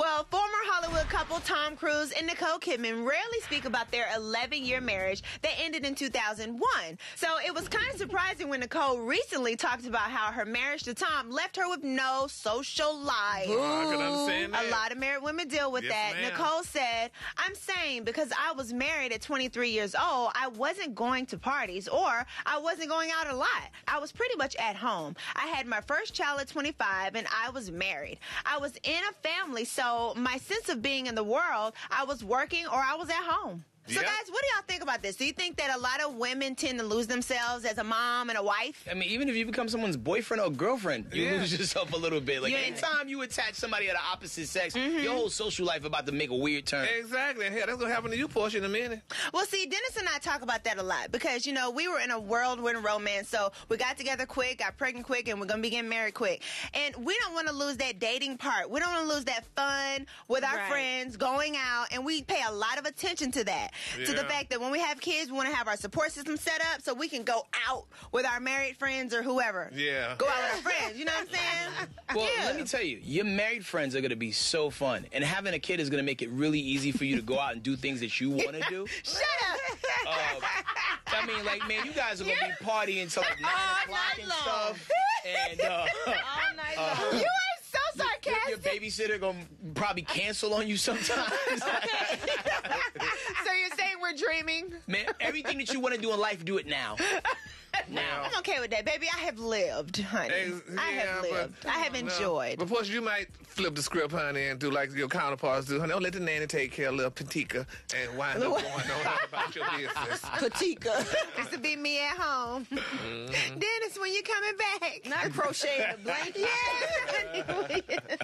Well, former Hollywood couple Tom Cruise and Nicole Kidman rarely speak about their 11 year marriage that ended in 2001. So it was kind of surprising when Nicole recently talked about how her marriage to Tom left her with no social life. I can. A lot of married women deal with Yes, that. ma'am. Nicole said, I'm saying because I was married at 23 years old, I wasn't going to parties or I wasn't going out a lot. I was pretty much at home. I had my first child at 25 and I was married. I was in a family, so my sense of being in the world, I was working or I was at home. So, Yeah. guys, what think about this? Do you think that a lot of women tend to lose themselves as a mom and a wife? I mean, even if you become someone's boyfriend or girlfriend, you Yeah. lose yourself a little bit. Like Yeah. anytime you attach somebody of the opposite sex, Mm-hmm. your whole social life about to make a weird turn. Exactly. And hell, that's gonna happen to you, Porsha, in a minute. Well, see, Dennis and I talk about that a lot because, you know, we were in a whirlwind romance. So we got together quick, got pregnant quick, and we're going to be getting married quick. And we don't want to lose that dating part. We don't want to lose that fun with our Right. friends, going out, and we pay a lot of attention to that. To the fact that when we have kids, we want to have our support system set up so we can go out with our married friends or whoever. Yeah. Go out with our friends. You know what I'm saying? Well, yeah. let me tell you, your married friends are going to be so fun. And having a kid is going to make it really easy for you to go out and do things that you want to do. Shut up. Uh, I mean, like, man, you guys are going to be partying until like 9 All o'clock night and long. stuff. And uh, All night long. you are so your, sarcastic. your babysitter going to probably cancel on you sometimes. so you're saying man, everything that you want to do in life, do it now. Now. I'm okay with that, baby. I have lived, honey. Ex- I have lived. but- I have enjoyed. But Porsha, you might flip the script, honey, and do like your counterparts do. Honey, don't let the nanny take care of little Patika and wind up going on about your business. Patika. Used to be me at home. Mm-hmm. Dennis, when you coming back? Not crocheting a blanket. Yes.